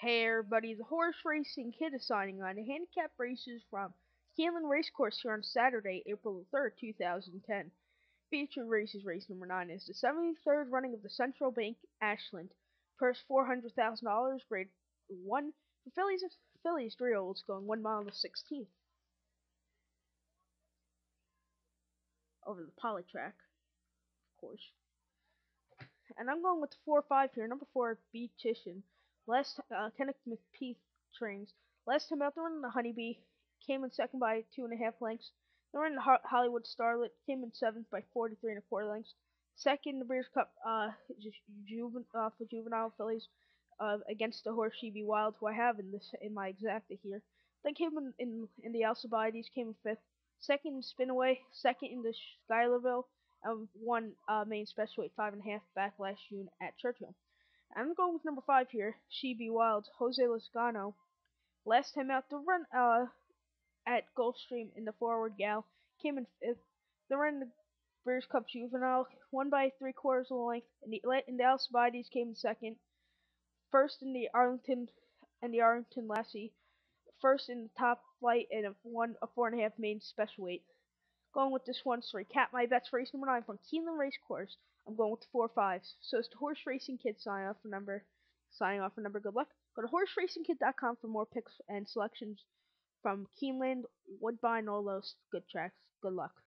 Hey everybody, the Horse Racing Kid is signing on. The handicap races from Keeneland Racecourse here on Saturday, April 3rd, 2010. Featured races race number 9 is the 73rd running of the Central Bank Ashland. Purse $400,000, grade 1 for fillies, fillies 3 olds going 1 mile to 16th. Over the poly track, of course. And I'm going with the 4-5 here. Number 4, Beautician. Last uh, Kenneth McPeek trains. Last time out, in the Honeybee. Came in second by two and a half lengths. The Ho Hollywood Starlet. Came in seventh by 43 and a quarter lengths. Second, the Breeders' Cup uh, juven uh, for juvenile fillies uh, against the horse She Be Wild, who I have in this in my exacta here. Then came in in, in the Alcibiades, came in fifth. Second in Spinaway. Second in the Schuylerville. And one uh, main special weight five and a half back last June at Churchill. I'm going with number five here. She Be Wild, Jose Lezcano. Last time out, the run uh, at Gulfstream in the forward gal came in fifth. The run in the Breeders' Cup Juvenile won by three quarters of a length, and the, and the Alcibiades came in second. First in the Arlington and the Arlington Lassie. First in the top flight and a one a four and a half main special weight. Going with this one to recap my bets race number nine from Keeneland Racecourse. I'm going with the four fives. So it's the Horse Racing Kid sign off for number signing off for number. Good luck. Go to horseracingkid.com for more picks and selections from Keeneland, Woodbine, all those good tracks. Good luck.